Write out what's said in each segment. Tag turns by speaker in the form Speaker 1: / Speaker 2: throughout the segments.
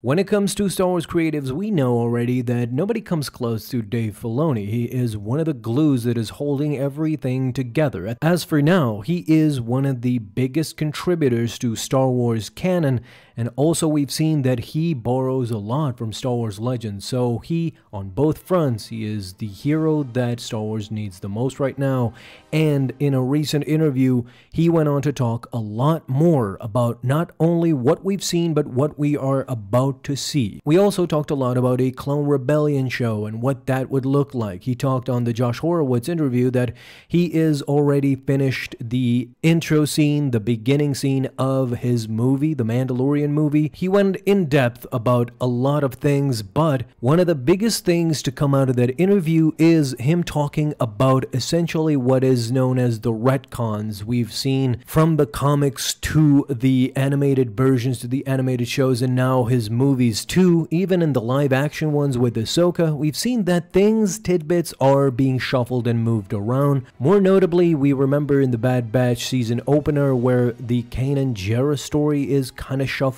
Speaker 1: When it comes to Star Wars creatives, we know already that nobody comes close to Dave Filoni. He is one of the glues that is holding everything together. As for now, he is one of the biggest contributors to Star Wars canon, and also we've seen that he borrows a lot from Star Wars Legends. So he, on both fronts, he is the hero that Star Wars needs the most right now. And in a recent interview, he went on to talk a lot more about not only what we've seen, but what we are about to see. We also talked a lot about a Clone Rebellion show and what that would look like. He talked on the Josh Horowitz interview that he is already finished the intro scene, the beginning scene of his movie, the Mandalorian movie. He went in depth about a lot of things, but one of the biggest things to come out of that interview is him talking about essentially what is known as the retcons we've seen from the comics to the animated versions to the animated shows and now his movies too, even in the live action ones with Ahsoka, we've seen that things, tidbits are being shuffled and moved around. More notably, we remember in the Bad Batch season opener where the Kanan Jarrus story is kind of shuffled.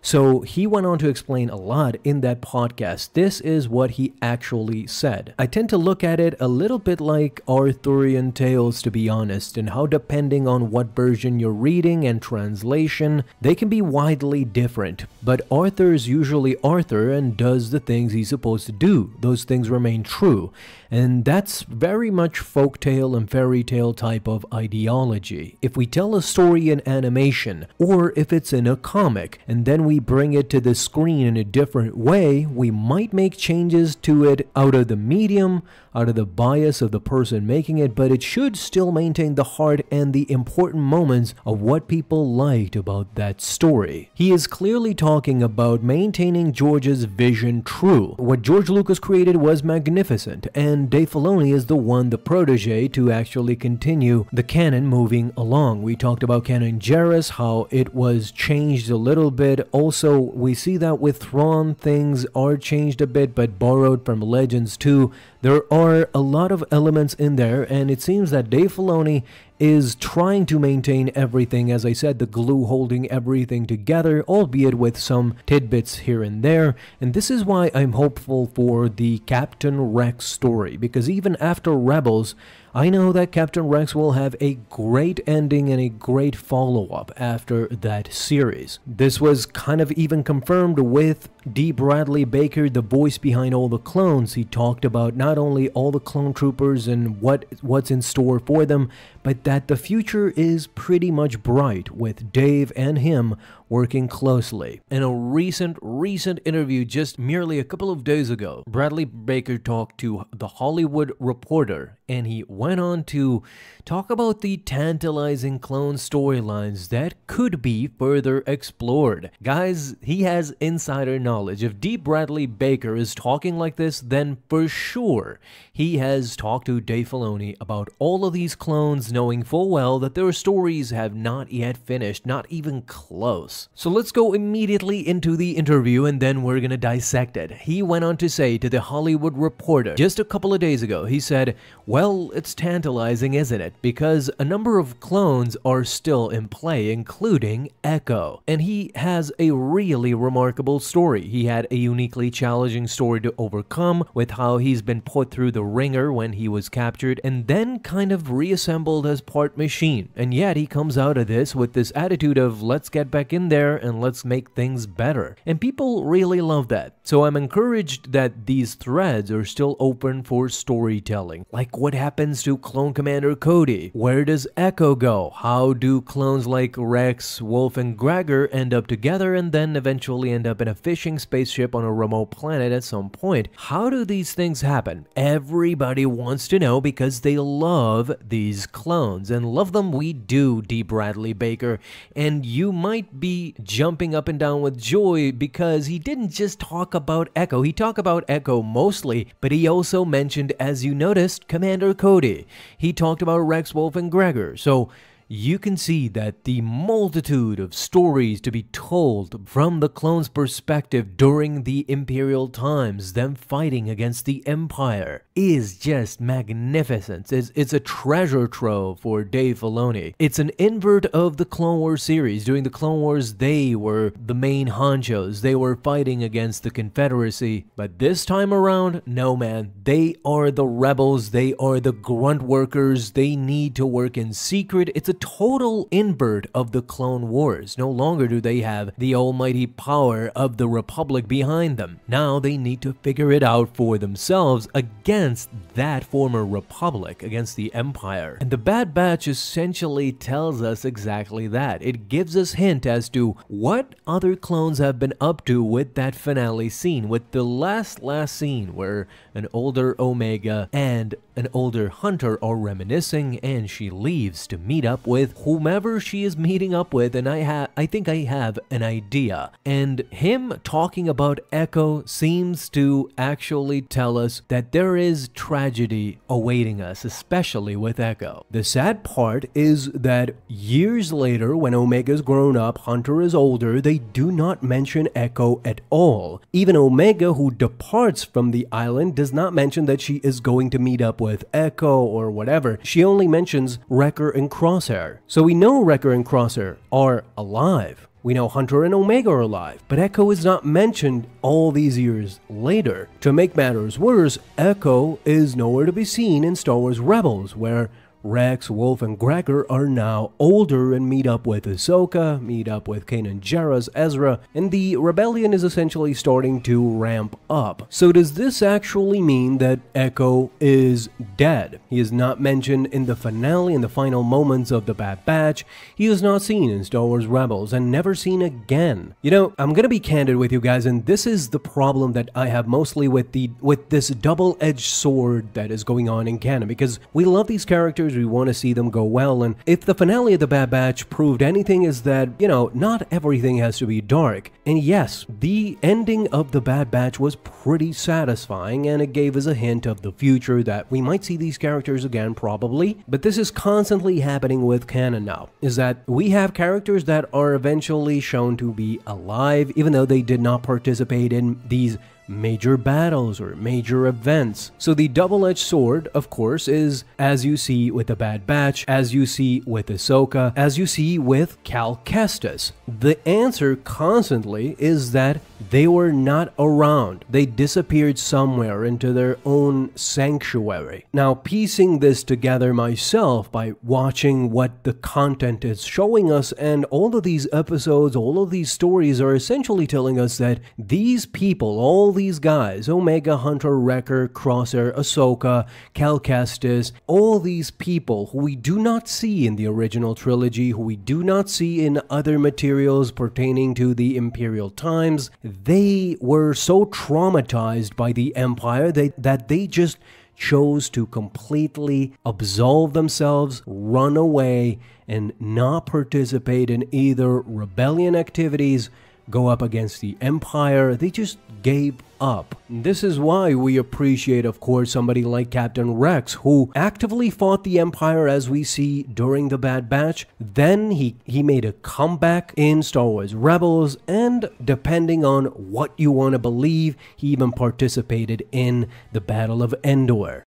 Speaker 1: So he went on to explain a lot in that podcast. This is what he actually said. I tend to look at it a little bit like Arthurian tales, to be honest, and how depending on what version you're reading and translation, they can be widely different. But Arthur is usually Arthur and does the things he's supposed to do. Those things remain true. And that's very much folktale and fairy tale type of ideology. If we tell a story in animation, or if it's in a comic, and then we bring it to the screen in a different way, we might make changes to it out of the medium, out of the bias of the person making it, but it should still maintain the heart and the important moments of what people liked about that story. He is clearly talking about maintaining George's vision true. What George Lucas created was magnificent, and Dave Filoni is the one, the protege, to actually continue the canon moving along. We talked about Kanan Jarrus, how it was changed a little bit. Also, we see that with Thrawn, things are changed a bit, but borrowed from Legends too. There are a lot of elements in there, and it seems that Dave Filoni is trying to maintain everything, as I said, the glue holding everything together, albeit with some tidbits here and there. And this is why I'm hopeful for the Captain Rex story, because even after Rebels, I know that Captain Rex will have a great ending and a great follow-up after that series. This was kind of even confirmed with D. Bradley Baker, the voice behind all the clones. He talked about not only all the clone troopers and what what's in store for them, but that the future is pretty much bright with Dave and him working closely. In a recent, recent interview just merely a couple of days ago, Bradley Baker talked to The Hollywood Reporter and he went on to talk about the tantalizing clone storylines that could be further explored. Guys, he has insider knowledge. If D. Bradley Baker is talking like this, then for sure he has talked to Dave Filoni about all of these clones, knowing full well that their stories have not yet finished, not even close. So let's go immediately into the interview and then we're gonna dissect it. He went on to say to the Hollywood Reporter just a couple of days ago, he said, Well, it's tantalizing, isn't it? Because a number of clones are still in play, including Echo. And he has a really remarkable story. He had a uniquely challenging story to overcome with how he's been put through the wringer when he was captured and then kind of reassembled as part machine. And yet he comes out of this with this attitude of let's get back in there and let's make things better. And people really love that. So I'm encouraged that these threads are still open for storytelling. Like what happens to Clone Commander Cody? Where does Echo go? How do clones like Rex, Wolffe, and Gregor end up together and then eventually end up in a fishing spaceship on a remote planet at some point? How do these things happen? Everybody wants to know because they love these clones and love them we do, D. Bradley Baker. And you might be jumping up and down with joy because he didn't just talk about Echo, he talked about Echo mostly, but he also mentioned, as you noticed, Commander Cody. He talked about Rex Wolffe and Gregor. So you can see that the multitude of stories to be told from the clones' perspective during the Imperial times, them fighting against the Empire, is just magnificent. It's, it's a treasure trove for Dave Filoni. It's an invert of the Clone Wars series. During the Clone Wars, they were the main honchos. They were fighting against the Confederacy. But this time around, no man. They are the rebels. They are the grunt workers. They need to work in secret. It's a total invert of the Clone Wars. No longer do they have the almighty power of the Republic behind them. Now they need to figure it out for themselves against that former Republic, against the Empire. And the Bad Batch essentially tells us exactly that. It gives us hint as to what other clones have been up to with that finale scene, with the last last scene where an older Omega and an older Hunter are reminiscing and she leaves to meet up with whomever she is meeting up with and I have I think I have an idea. And him talking about Echo seems to actually tell us that there is tragedy awaiting us, especially with Echo. The sad part is that years later when Omega's grown up, Hunter is older, they do not mention Echo at all. Even Omega who departs from the island does not mention that she is going to meet up with Echo or whatever. She only mentions Wrecker and Crosshair. So we know Wrecker and Crosshair are alive. We know Hunter and Omega are alive, but Echo is not mentioned all these years later. To make matters worse, Echo is nowhere to be seen in Star Wars Rebels, where Rex, Wolffe, and Gregor are now older and meet up with Ahsoka, meet up with Kanan Jarrus, Ezra, and the rebellion is essentially starting to ramp up. So does this actually mean that Echo is dead? He is not mentioned in the finale in the final moments of the Bad Batch. He is not seen in Star Wars Rebels and never seen again. You know, I'm gonna be candid with you guys, and this is the problem that I have mostly with the with this double-edged sword that is going on in canon because we love these characters we want to see them go well. And if the finale of The Bad Batch proved anything, is that, you know, not everything has to be dark. And yes, the ending of The Bad Batch was pretty satisfying, and it gave us a hint of the future that we might see these characters again, probably. But this is constantly happening with canon now, is that we have characters that are eventually shown to be alive, even though they did not participate in these major battles or major events. So the double-edged sword, of course, is as you see with the Bad Batch, as you see with Ahsoka, as you see with Cal Kestis. The answer constantly is that they were not around. They disappeared somewhere into their own sanctuary. Now, piecing this together myself by watching what the content is showing us, and all of these episodes, all of these stories are essentially telling us that these people, all these guys, Omega, Hunter, Wrecker, Crosshair, Ahsoka, Cal Kestis, all these people who we do not see in the original trilogy, who we do not see in other materials pertaining to the Imperial times, they were so traumatized by the Empire that, that they just chose to completely absolve themselves, run away, and not participate in either rebellion activities go up against the Empire. They just gave up. This is why we appreciate, of course, somebody like Captain Rex, who actively fought the Empire as we see during the Bad Batch. Then he, he made a comeback in Star Wars Rebels, and depending on what you want to believe, he even participated in the Battle of Endor.